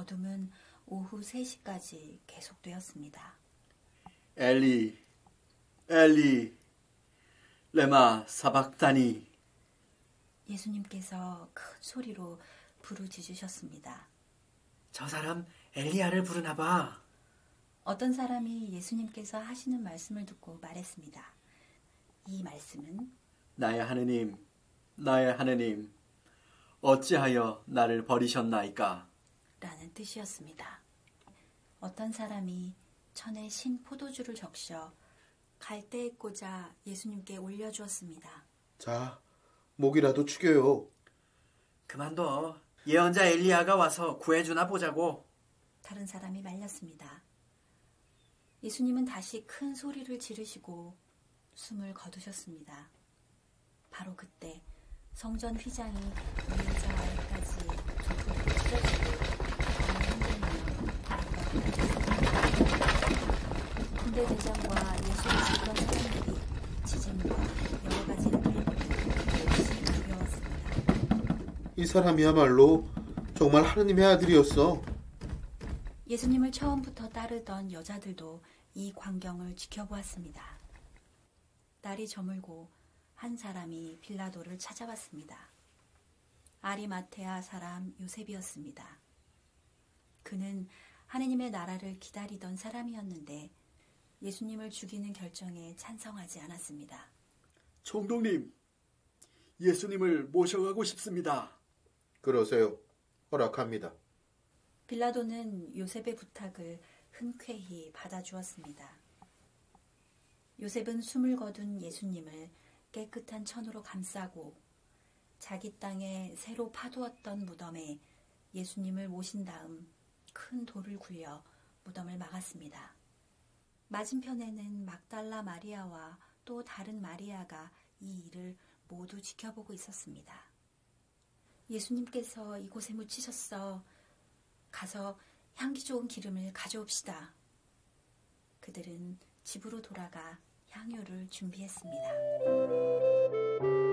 어둠은 오후 3시까지 계속되었습니다. 엘리, 엘리, 레마 사박다니. 예수님께서 큰 소리로 부르짖으셨습니다. 저 사람 엘리야를 부르나 봐. 어떤 사람이 예수님께서 하시는 말씀을 듣고 말했습니다. 이 말씀은 나의 하느님, 나의 하느님, 어찌하여 나를 버리셨나이까? 라는 뜻이었습니다. 어떤 사람이 천에 신 포도주를 적셔 갈대에 꽂아 예수님께 올려주었습니다. 자, 목이라도 축여요. 그만둬. 예언자 엘리야가 와서 구해주나 보자고. 다른 사람이 말렸습니다. 예수님은 다시 큰 소리를 지르시고 숨을 거두셨습니다. 바로 그때 성전 휘장이 위에서 아래까지 조금씩 찢어지고 대장과 예수를 지던 사람들이 지진과 여러 가지. 이 사람이야말로 정말 하느님의 아들이었어. 예수님을 처음부터 따르던 여자들도 이 광경을 지켜보았습니다. 날이 저물고 한 사람이 빌라도를 찾아왔습니다. 아리마테아 사람 요셉이었습니다. 그는 하느님의 나라를 기다리던 사람이었는데 예수님을 죽이는 결정에 찬성하지 않았습니다. 총독님, 예수님을 모셔가고 싶습니다. 그러세요. 허락합니다. 빌라도는 요셉의 부탁을 흔쾌히 받아주었습니다. 요셉은 숨을 거둔 예수님을 깨끗한 천으로 감싸고 자기 땅에 새로 파두었던 무덤에 예수님을 모신 다음 큰 돌을 굴려 무덤을 막았습니다. 맞은편에는 막달라 마리아와 또 다른 마리아가 이 일을 모두 지켜보고 있었습니다. 예수님께서 이곳에 묻히셨어. 가서 향기 좋은 기름을 가져옵시다. 그들은 집으로 돌아가 향유를 준비했습니다.